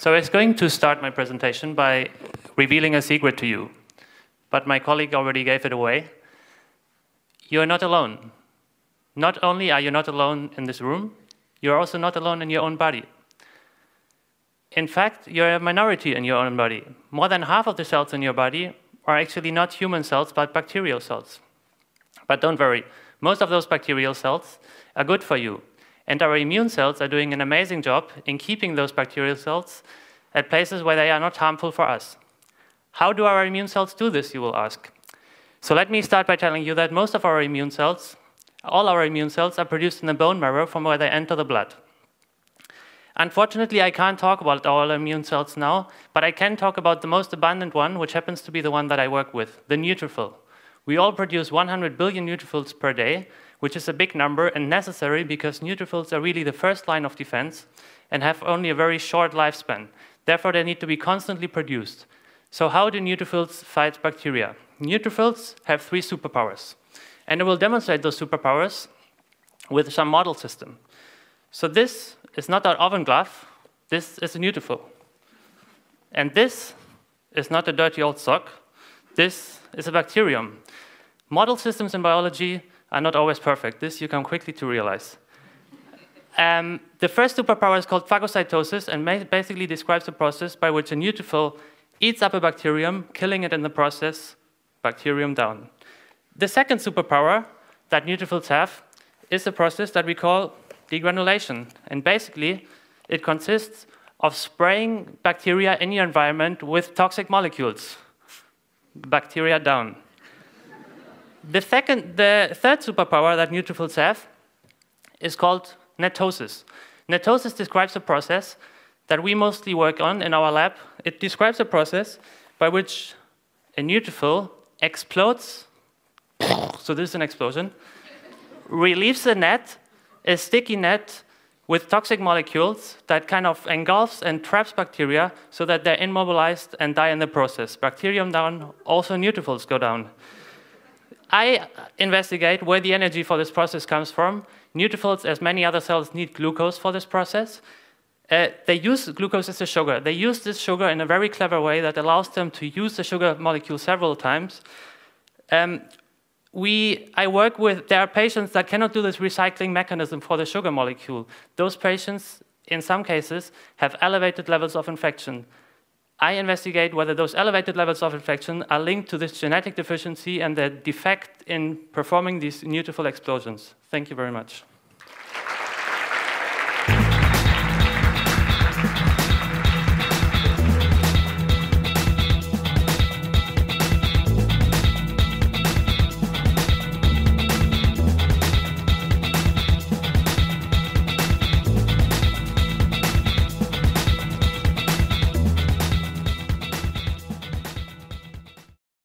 So I was going to start my presentation by revealing a secret to you, but my colleague already gave it away. You are not alone. Not only are you not alone in this room, you're also not alone in your own body. In fact, you're a minority in your own body. More than half of the cells in your body are actually not human cells, but bacterial cells. But don't worry, most of those bacterial cells are good for you. And our immune cells are doing an amazing job in keeping those bacterial cells at places where they are not harmful for us. How do our immune cells do this, you will ask? So let me start by telling you that most of our immune cells, all our immune cells, are produced in the bone marrow from where they enter the blood. Unfortunately, I can't talk about all immune cells now, but I can talk about the most abundant one, which happens to be the one that I work with, the neutrophil. We all produce 100 billion neutrophils per day, which is a big number and necessary because neutrophils are really the first line of defense and have only a very short lifespan. Therefore, they need to be constantly produced. So how do neutrophils fight bacteria? Neutrophils have three superpowers. And I will demonstrate those superpowers with some model system. So this is not our oven glove, this is a neutrophil. And this is not a dirty old sock, this is a bacterium. Model systems in biology are not always perfect. This you come quickly to realize. Um, the first superpower is called phagocytosis and basically describes the process by which a neutrophil eats up a bacterium, killing it in the process, bacterium down. The second superpower that neutrophils have is a process that we call degranulation. And basically, it consists of spraying bacteria in your environment with toxic molecules. Bacteria down. The, second, the third superpower that neutrophils have is called netosis. Netosis describes a process that we mostly work on in our lab. It describes a process by which a neutrophil explodes, so this is an explosion, relieves a net, a sticky net with toxic molecules that kind of engulfs and traps bacteria so that they're immobilized and die in the process. Bacterium down, also neutrophils go down. I investigate where the energy for this process comes from. Neutrophils, as many other cells, need glucose for this process. Uh, they use glucose as a sugar. They use this sugar in a very clever way that allows them to use the sugar molecule several times. Um, we, I work with, there are patients that cannot do this recycling mechanism for the sugar molecule. Those patients, in some cases, have elevated levels of infection. I investigate whether those elevated levels of infection are linked to this genetic deficiency and the defect in performing these neutrophil explosions. Thank you very much.